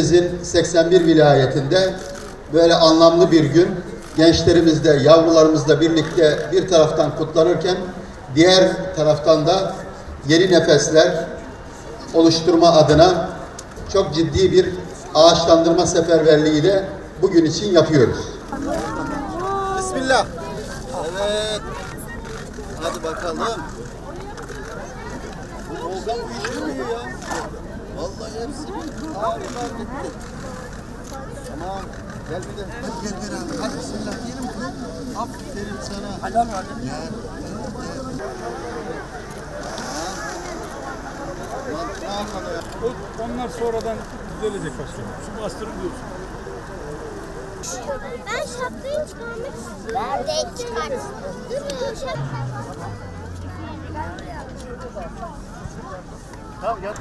Türkiye'mizin 81 vilayetinde böyle anlamlı bir gün gençlerimizle, yavrularımızla birlikte bir taraftan kutlanırken diğer taraftan da yeni nefesler oluşturma adına çok ciddi bir ağaçlandırma seferberliği de bugün için yapıyoruz. Bismillah. Evet. Hadi bakalım. Bu işi biliyor ya. Vallahi hepsi harika gitti. Tamam. Gel bir de. Hadi gel beraber. Hadi bismillah diyelim mi? Aferin sana. Hadi hadi. Gel. O- Onlar sonradan düzelecek şimdi. Şu bastırın diyorsun. Ben şapkayı çıkarmak istiyorum. Ben de çıkart. Tamam gel.